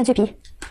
一脆皮。